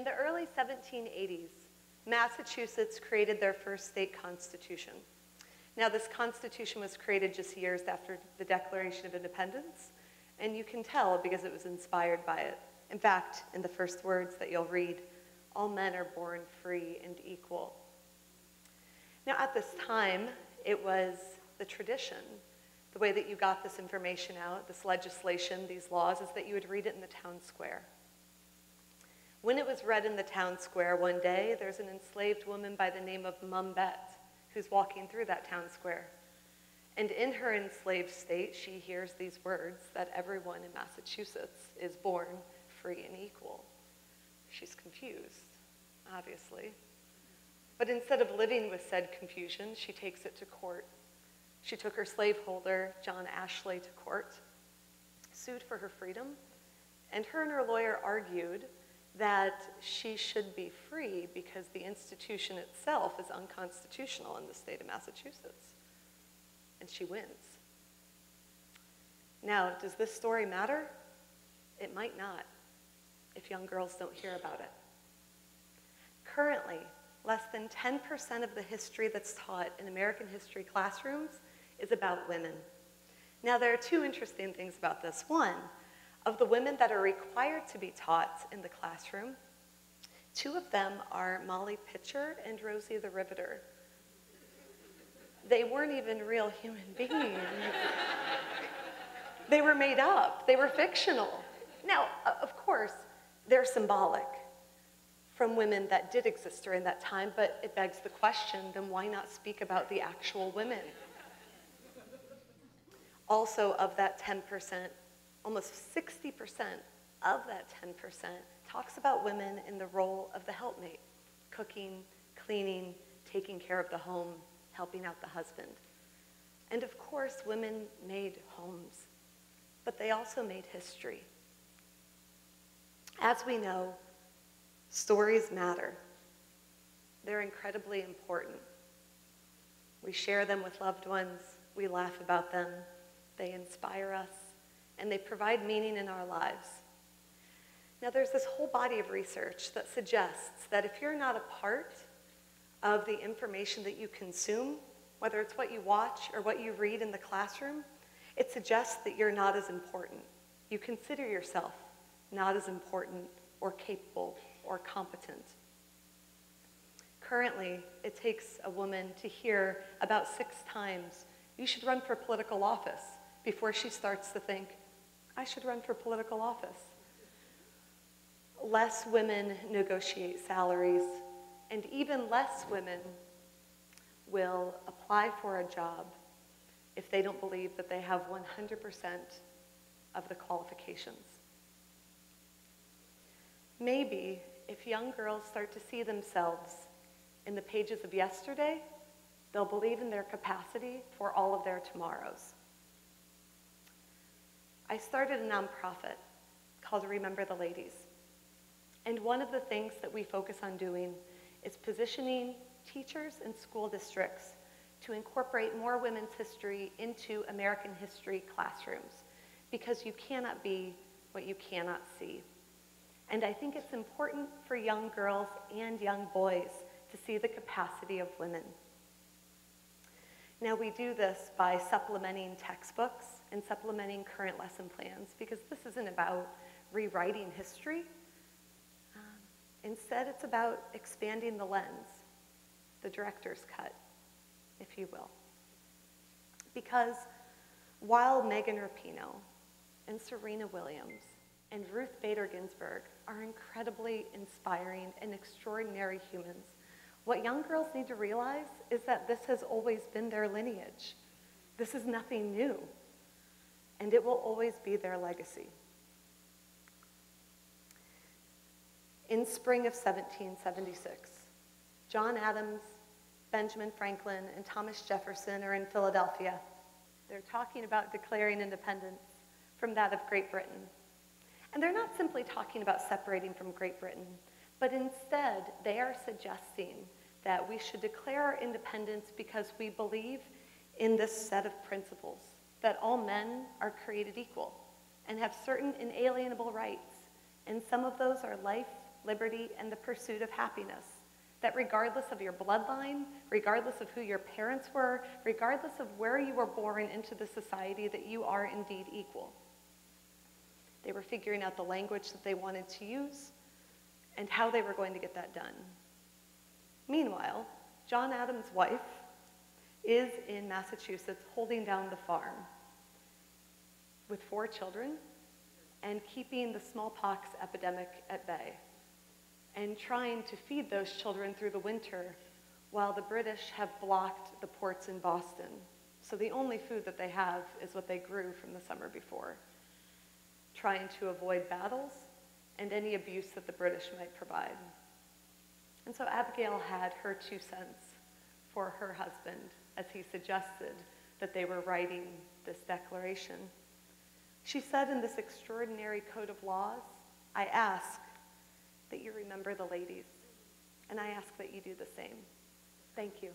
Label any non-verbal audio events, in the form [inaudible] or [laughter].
In the early 1780s, Massachusetts created their first state constitution. Now, this constitution was created just years after the Declaration of Independence, and you can tell because it was inspired by it. In fact, in the first words that you'll read, all men are born free and equal. Now, at this time, it was the tradition, the way that you got this information out, this legislation, these laws, is that you would read it in the town square. When it was read in the town square one day, there's an enslaved woman by the name of Mum Bet who's walking through that town square. And in her enslaved state, she hears these words that everyone in Massachusetts is born free and equal. She's confused, obviously. But instead of living with said confusion, she takes it to court. She took her slaveholder, John Ashley, to court, sued for her freedom, and her and her lawyer argued that she should be free because the institution itself is unconstitutional in the state of Massachusetts. And she wins. Now, does this story matter? It might not if young girls don't hear about it. Currently, less than 10% of the history that's taught in American history classrooms is about women. Now, there are two interesting things about this. One, of the women that are required to be taught in the classroom, two of them are Molly Pitcher and Rosie the Riveter. They weren't even real human [laughs] beings. they were made up, they were fictional. Now, of course, they're symbolic from women that did exist during that time, but it begs the question then why not speak about the actual women? Also, of that 10%, almost 60% of that 10% talks about women in the role of the helpmate, cooking, cleaning, taking care of the home, helping out the husband. And of course, women made homes, but they also made history. As we know, stories matter. They're incredibly important. We share them with loved ones, we laugh about them, they inspire us, and they provide meaning in our lives. Now, there's this whole body of research that suggests that if you're not a part of the information that you consume, whether it's what you watch or what you read in the classroom, it suggests that you're not as important. You consider yourself not as important or capable or competent. Currently, it takes a woman to hear about six times, you should run for political office, before she starts to think, I should run for political office. Less women negotiate salaries, and even less women will apply for a job if they don't believe that they have 100% of the qualifications. Maybe if young girls start to see themselves in the pages of yesterday, they'll believe in their capacity for all of their tomorrows. I started a nonprofit called Remember the Ladies. And one of the things that we focus on doing is positioning teachers and school districts to incorporate more women's history into American history classrooms because you cannot be what you cannot see. And I think it's important for young girls and young boys to see the capacity of women. Now, we do this by supplementing textbooks and supplementing current lesson plans because this isn't about rewriting history. Um, instead, it's about expanding the lens, the director's cut, if you will. Because while Megan Rapinoe and Serena Williams and Ruth Bader Ginsburg are incredibly inspiring and extraordinary humans, what young girls need to realize is that this has always been their lineage. This is nothing new, and it will always be their legacy. In spring of 1776, John Adams, Benjamin Franklin, and Thomas Jefferson are in Philadelphia. They're talking about declaring independence from that of Great Britain. And they're not simply talking about separating from Great Britain, but instead they are suggesting that we should declare our independence because we believe in this set of principles that all men are created equal and have certain inalienable rights, and some of those are life, liberty, and the pursuit of happiness. That regardless of your bloodline, regardless of who your parents were, regardless of where you were born into the society, that you are indeed equal. They were figuring out the language that they wanted to use and how they were going to get that done. Meanwhile, John Adams' wife is in Massachusetts holding down the farm with four children and keeping the smallpox epidemic at bay and trying to feed those children through the winter while the British have blocked the ports in Boston. So the only food that they have is what they grew from the summer before, trying to avoid battles and any abuse that the British might provide. And so Abigail had her two cents for her husband as he suggested that they were writing this declaration. She said in this extraordinary code of laws, I ask that you remember the ladies, and I ask that you do the same. Thank you.